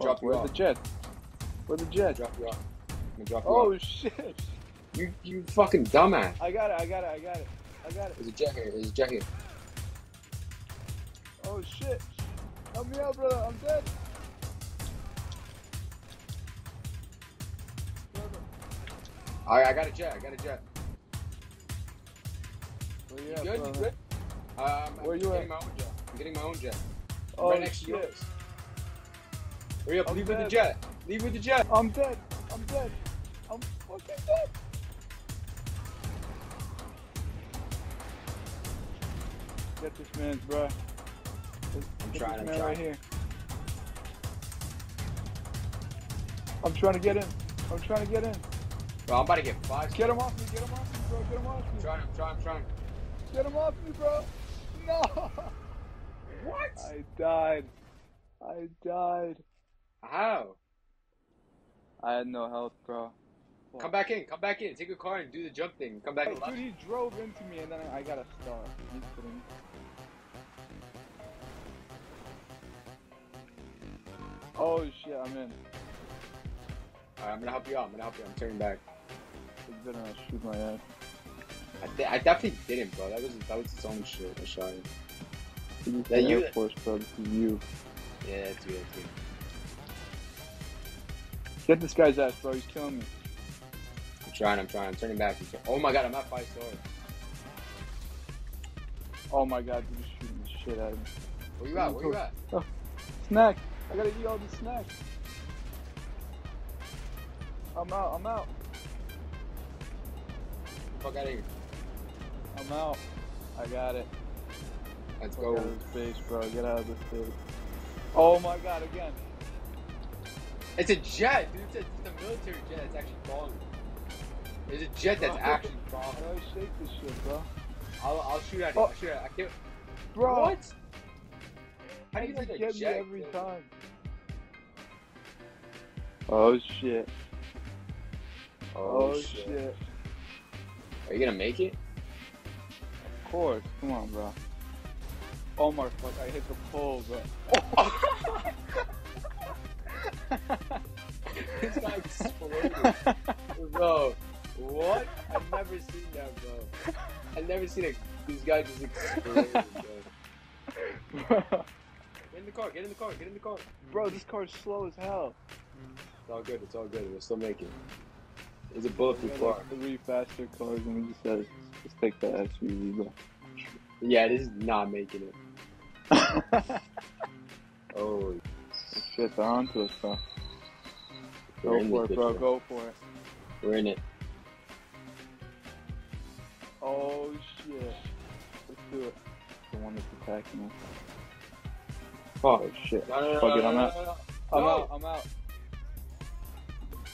drop you Where's off. the jet? Where's the jet? Drop you off. I'm gonna drop you Oh off. shit! You, you fucking dumbass. I got it. I got it. I got it. I got it. There's a jet here. There's a jet here. Oh shit! Help me out, brother. I'm dead. Alright, I got a jet. I got a jet. Where you You at, good? You good? Um, Where I'm you getting at? my own jet. I'm getting my own jet. Oh right next to yours. Hurry up. I'm Leave with the jet. Leave with the jet. I'm dead. I'm dead. I'm fucking dead. Get this man's, bro. I'm Get trying, this I'm man trying. right here. I'm trying to get in. I'm trying to get in. Bro, I'm about to get five. Get him off me. Get him off me, bro. Get him off I'm me. trying. I'm trying. I'm trying. Get him off me, bro. No. What? I died. I died. How? I had no health, bro. Come back in. Come back in. Take a car and do the jump thing. Come back. Hey, in. dude, he drove into me and then I got a star. Are you kidding? Oh shit, I'm in. Alright, I'm gonna help you out. I'm gonna help you. I'm turning back. He's gonna shoot my ass. I, de- I definitely didn't, bro. That was that was its own shit. I shot him. He just That said you- Air Force, bro. This is you. Yeah, that's you. That's you. Get this guy's ass, bro. He's killing me. I'm trying. I'm trying. I'm turning back. Oh my god, I'm at five stars. Oh my god, dude, he's shooting the shit out of me. Where you at? Where you at? Oh, snack. I gotta eat all these snacks. I'm out. I'm out. Fuck out of here. I'm out. I got it. Let's Fuck go. out of this base, bro. Get out of this base. Oh my god, again. It's a jet, dude. It's a, it's a military jet. It's actually falling. There's a jet that's Bro. actually How falling. do I shake this shit, bro? I'll, I'll shoot at it. Oh. I'll shoot at it. I can't. Bro, What? How do you just like a get me every dude? time? Oh shit. Oh, Oh, shit. shit. Are you gonna make it? Of course. Come on, bro. Oh my fuck, I hit the pole, bro. this bro, what? I've never seen that, bro. I've never seen a this guy just explode. bro. Get in the car. Get in the car. Get in the car. bro, this car's slow as hell. It's all good. It's all good. We'll still make it. It's a bulletproof car. three faster cars and we just said, let's take the SUV, bro. Yeah, this is not making it. Oh, Shit, they're onto us, bro. We're Go for it, bro. bitch, Go for it. We're in it. Oh shit. Let's do it. The one that's attacking us. Fuck. Oh shit. No, no, no, Fuck it, I'm out. no, no. I'm out. I'm out.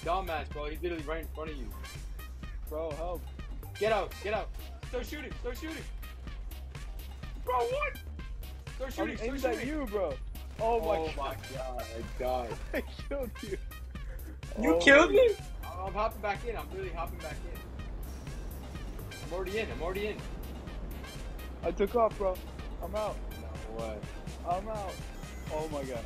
Dumbass, bro. He's literally right in front of you. Bro, help. Get out. Get out. Start shooting. Start shooting. Bro, what? Start I'm shooting. Start shooting. at you, bro. Oh my oh god. my god. I died. I killed you. You Oh killed me? I'm I'm hopping back in. I'm literally hopping back in. I'm already in. I'm already in. I took off, bro. I'm out. No way. I'm out. Oh my god.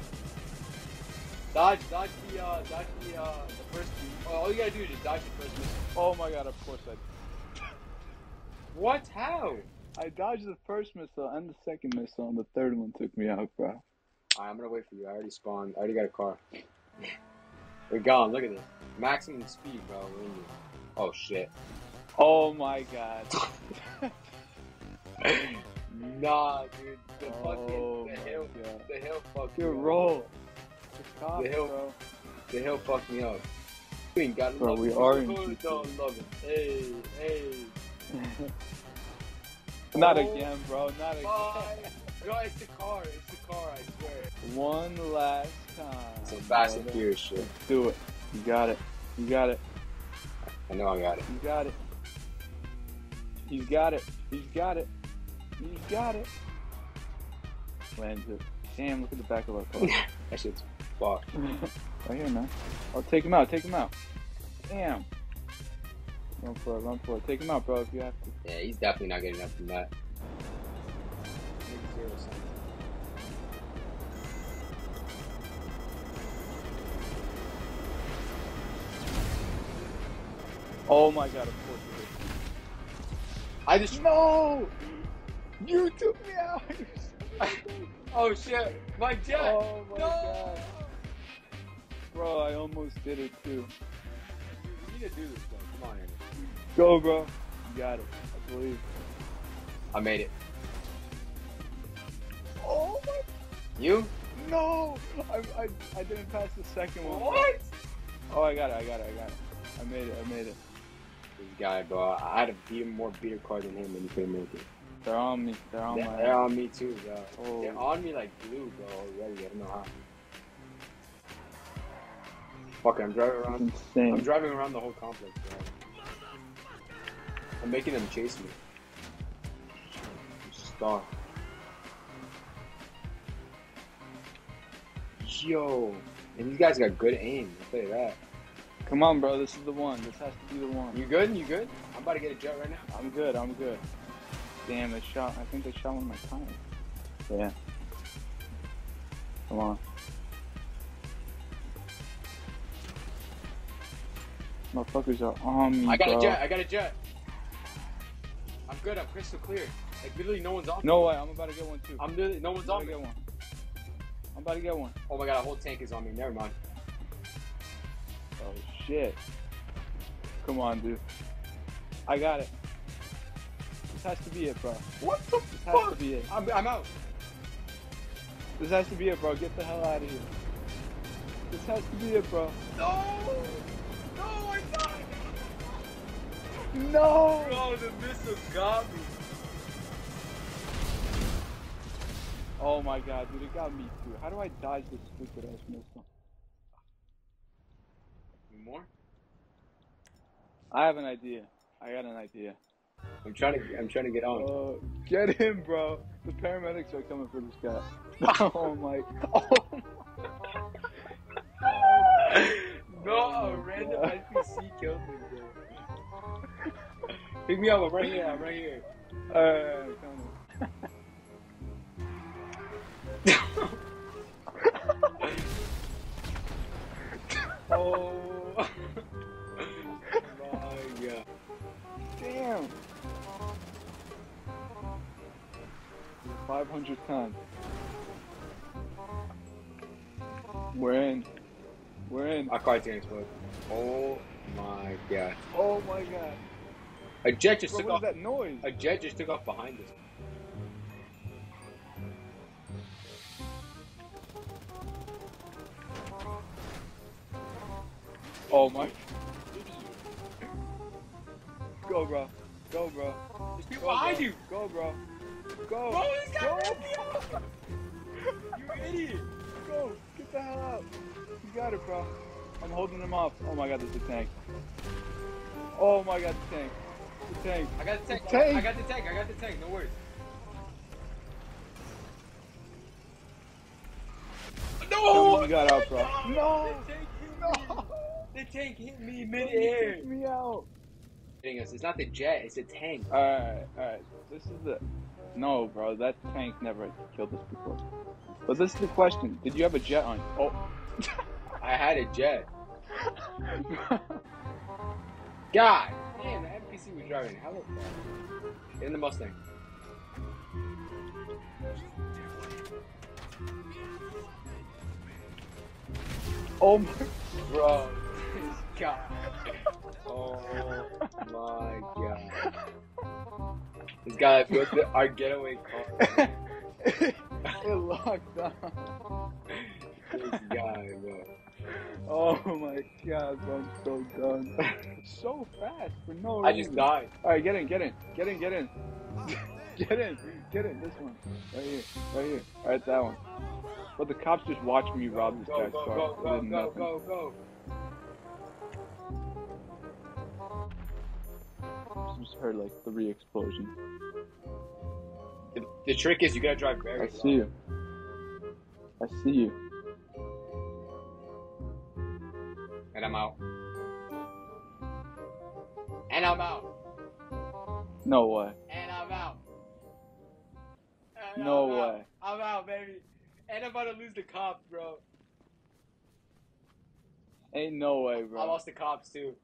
Dodge, dodge the, uh, dodge the, uh, the first. Oh, all you gotta do is just dodge the first missile. Oh my god, of course I What? How? I dodged the first missile and the second missile, and the third one took me out, bro. Alright, I'm gonna wait for you. I already spawned. I already got a car. We're gone. Look at this. Maximum speed, bro. We're in here. Oh shit. Oh my god. Nah, dude. The oh fucking the hill, god. the hill fucked Good me up. roll. The hill- bro. The hill fucked me up. We ain't got Bro, we are in don't love it. Hey, hey. Not Oh again, bro. Not again. No, it's the car. It's the car. I swear. One last time. Some Fast and. Furious shit. Let's do it. You got it. You got it. I know I got it. You got it. He's got it. He's got it. He's got it. Lands it. Damn, look at the back of our car. That shit's fucked. right here, man. Oh, take him out. Take him out. Damn. Run for it. Run for it. Take him out, bro, if you have to. Yeah, he's definitely not getting up from that. Oh my god, of course it is. I just. No! You took me out! Oh shit! My jet! oh my no! god. Bro, I almost did it too. You need to do this though. Come on, Andy. Go, bro. You got it. I believe. I made it. Oh my. You? No! I, I, I didn't pass the second one. What? Oh, I got it. I got it. I got it. I made it. I made it. This guy, bro. I had a beat more beater card than him, and he couldn't make it. They're on me. They're on They're, my. they're on me too, bro. Oh. They're on me like glue, bro. Already, I don't know how. Fuck I'm driving around. I'm driving around the whole complex, bro. I'm making them chase me. Stop. Yo, and these guys got good aim. I'll tell you that. Come on, bro. This is the one. This has to be the one. You good? You good? I'm about to get a jet right now. I'm good. I'm good. Damn, they shot. I think they shot one of my tires. Yeah. Come on. Motherfuckers are on me, I got bro. a jet. I got a jet. I'm good. I'm crystal clear. Like literally, no one's on. me. No way. I'm about to get one too. I'm literally no one's I'm on me. get one. I'm about to get one. Oh my god, a whole tank is on me. Never mind. Oh shit. Come on, dude. I got it. This has to be it, bro. What the This has to be it. I'm, I'm out. This has to be it, bro. Get the hell out of here. This has to be it, bro. No. No, I died. No! Bro, the missile got me. Oh my god, dude, it got me too. How do I dodge this stupid ass missile? More? I have an idea. I got an idea. I'm trying to. I'm trying to get on. Uh, get him, bro. The paramedics are coming for this guy. oh my. Oh no, a random NPC killed me, bro. Pick me up. I'm right here. I'm right here. my. Uh, coming. Oh. 500 times. We're in. We're in. Car's gonna explode. Oh my god. Oh my god. A jet just Bro, took what off. is that noise? A jet just took off behind us. Oh my. Go, bro. Go, bro. There's people Go, behind bro. you. Go, bro. Go. Oh, bro, this guy Go. ripped me off. You idiot. Go. Get the hell out. You got it, bro. I'm holding him off. Oh my god, there's a tank. Oh my god, the tank. The tank. I got the tank. Tank. I got the tank. I got the tank. No worries. No! You got out, bro. No. The tank hit No. me. The tank hit me You mid-air. kicked me out. Hitting us. It's not the jet. It's a tank. Alright, alright. This is the. No, bro, that tank never killed us before. But this is the question. Did you have a jet on? Oh. I had a jet. God damn, the NPC was driving hella fast. In the Mustang. oh my. Bro, guy. Oh my god. This guy built the, our getaway car. it locked on. This guy, bro. Oh my god, I'm so done. so fast for no reason. I just died. Alright, get in, get in, get in, get in. Get in, get in, this one. Right here, right here. Alright, that one. But the cops just watched me rob this Go, guy's go, car. go, They go, did go, go, go. Just heard like three explosions. The, the trick is you gotta drive very I see you. I see you. And I'm out. And I'm out. No way. And I'm out. And No I'm out. way. I'm out, baby. And I'm about to lose the cops, bro. Ain't no way, bro. I lost the cops too.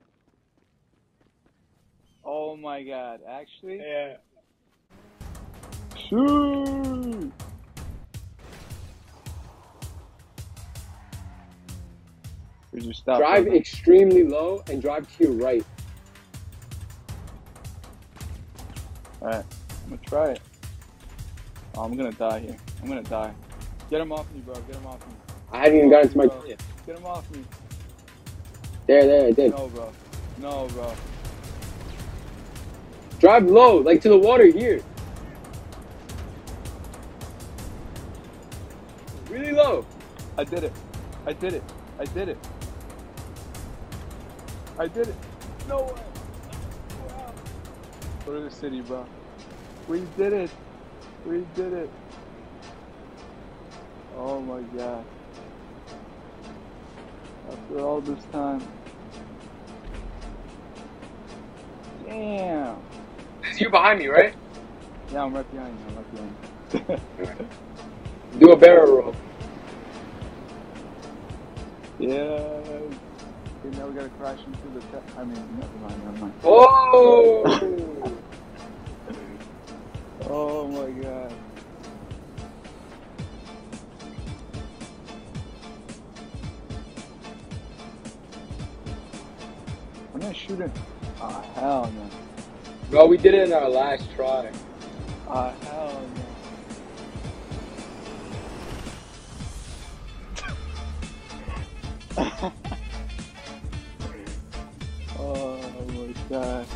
Oh my god. Actually? Yeah. Shoot! Where'd stop? Drive brother? extremely low and drive to your right. Alright, I'm gonna try it. Oh, I'm gonna die here. I'm gonna die. Get him off me, bro. Get him off me. I hadn't even gotten to my. Bro. Get him off me. There, there, I did. No, bro. No, bro. Drive low, like to the water here. Really low. I did it. I did it. I did it. I did it. No way. Wow. Go to the city, bro. We did it. We did it. Oh my god. After all this time. Damn. It's you behind me, right? Yeah, I'm right behind you. I'm right behind you. Do a barrel roll. yeah. Okay, now we gotta crash into the. Te- I mean, never mind. Never mind. Oh! Oh my god. I'm not shooting. Ah, hell no. Bro, we did it in our last try. Ah, hell no. oh my god.